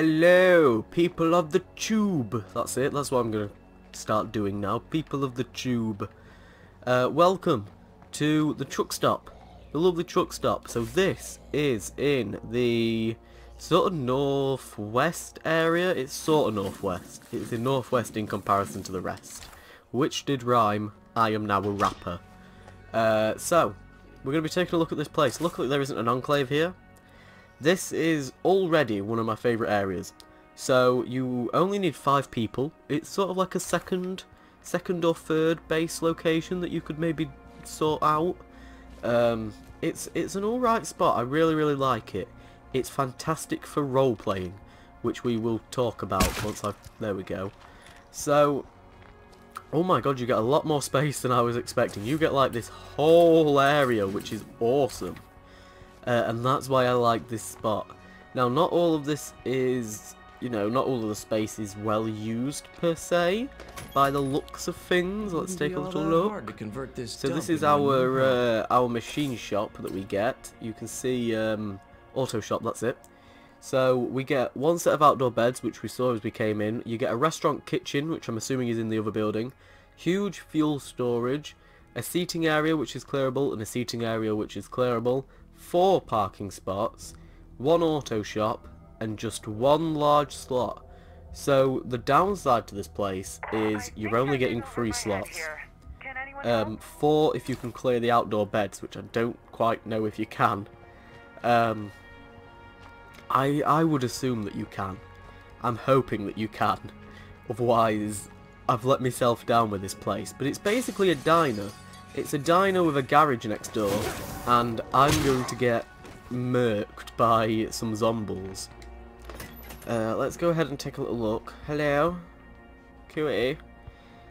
Hello, people of the tube. That's it. That's what I'm going to start doing now. People of the tube. Uh, welcome to the truck stop. The lovely truck stop. So this is in the sort of northwest area. It's sort of northwest. It's in northwest in comparison to the rest. Which did rhyme. I am now a rapper. Uh, so, we're going to be taking a look at this place. Luckily there isn't an enclave here. This is already one of my favourite areas. So you only need five people. It's sort of like a second, second or third base location that you could maybe sort out. Um, it's it's an alright spot. I really really like it. It's fantastic for role playing, which we will talk about once I. There we go. So, oh my god, you get a lot more space than I was expecting. You get like this whole area, which is awesome uh, and that's why I like this spot. Now, not all of this is, you know, not all of the space is well used per se, by the looks of things. Let's take a little look. This so this is our uh, our machine shop that we get. You can see um, auto shop. That's it. So we get one set of outdoor beds, which we saw as we came in. You get a restaurant kitchen, which I'm assuming is in the other building. Huge fuel storage, a seating area which is clearable, and a seating area which is clearable four parking spots, one auto shop, and just one large slot. So the downside to this place is you're only getting three slots. Um, four if you can clear the outdoor beds, which I don't quite know if you can. Um, I I would assume that you can. I'm hoping that you can. Otherwise, I've let myself down with this place. But it's basically a diner it's a diner with a garage next door, and I'm going to get murked by some zombies. Uh, let's go ahead and take a little look. Hello? QA.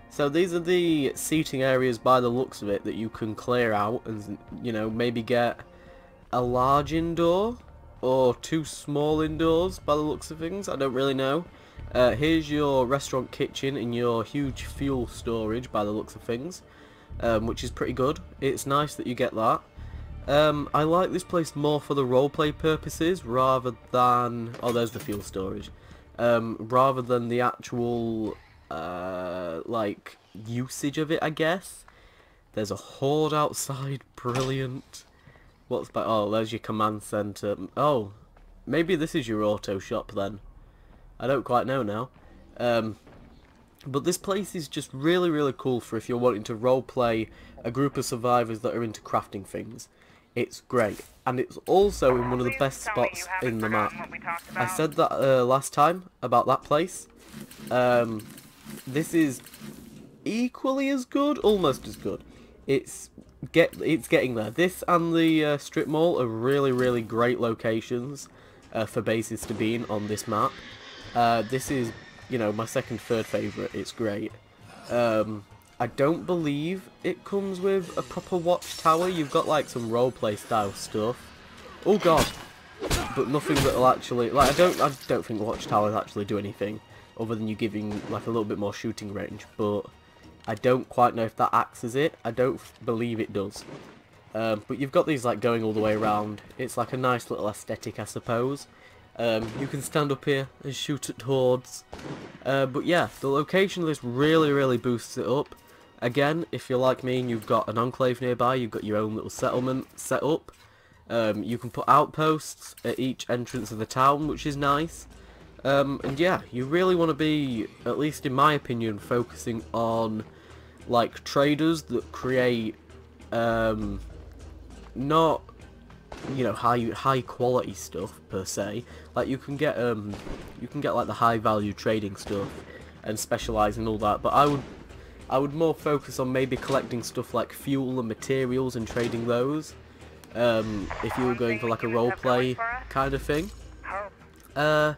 So these are the seating areas by the looks of it that you can clear out and, you know, maybe get a large indoor or two small indoors by the looks of things. I don't really know. Uh, here's your restaurant kitchen and your huge fuel storage by the looks of things um, which is pretty good. It's nice that you get that. Um, I like this place more for the roleplay purposes rather than... Oh, there's the fuel storage. Um, rather than the actual, uh, like, usage of it, I guess. There's a horde outside. Brilliant. What's by... Oh, there's your command center. Oh, maybe this is your auto shop then. I don't quite know now. Um, but this place is just really, really cool for if you're wanting to roleplay a group of survivors that are into crafting things. It's great. And it's also in one of the best spots in the map. I said that uh, last time about that place. Um, this is equally as good, almost as good. It's get it's getting there. This and the uh, strip mall are really, really great locations uh, for bases to be in on this map. Uh, this is you know, my second, third favourite. It's great. Um, I don't believe it comes with a proper watchtower. You've got like some roleplay style stuff. Oh god. But nothing that'll actually like I don't I don't think watchtowers actually do anything other than you giving like a little bit more shooting range, but I don't quite know if that acts as it. I don't believe it does. Um, but you've got these like going all the way around. It's like a nice little aesthetic I suppose. Um, you can stand up here and shoot at hordes. Uh, but yeah, the location of this really, really boosts it up. Again, if you're like me and you've got an enclave nearby, you've got your own little settlement set up. Um, you can put outposts at each entrance of the town, which is nice. Um, and yeah, you really want to be, at least in my opinion, focusing on like traders that create um, not you know high high quality stuff per se like you can get um you can get like the high value trading stuff and specialize and all that but I would I would more focus on maybe collecting stuff like fuel and materials and trading those um, if you were going for like a role play kind of thing. Uh,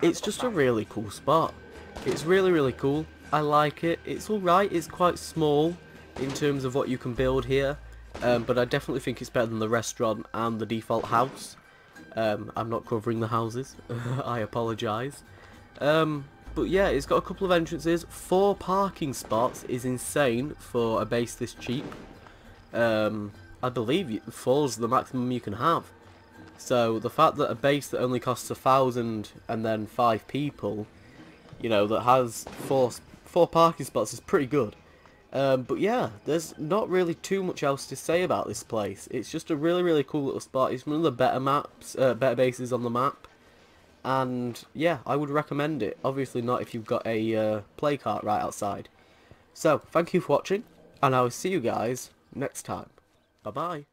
it's just a really cool spot. It's really really cool. I like it. It's alright it's quite small in terms of what you can build here um, but I definitely think it's better than the restaurant and the default house. Um, I'm not covering the houses. I apologise. Um, but yeah, it's got a couple of entrances. Four parking spots is insane for a base this cheap. Um, I believe four's the maximum you can have. So the fact that a base that only costs a thousand and then five people, you know, that has four four parking spots is pretty good. Um, but yeah, there's not really too much else to say about this place. It's just a really, really cool little spot. It's one of the better maps, uh, better bases on the map. And yeah, I would recommend it. Obviously not if you've got a uh, plague heart right outside. So, thank you for watching, and I will see you guys next time. Bye-bye.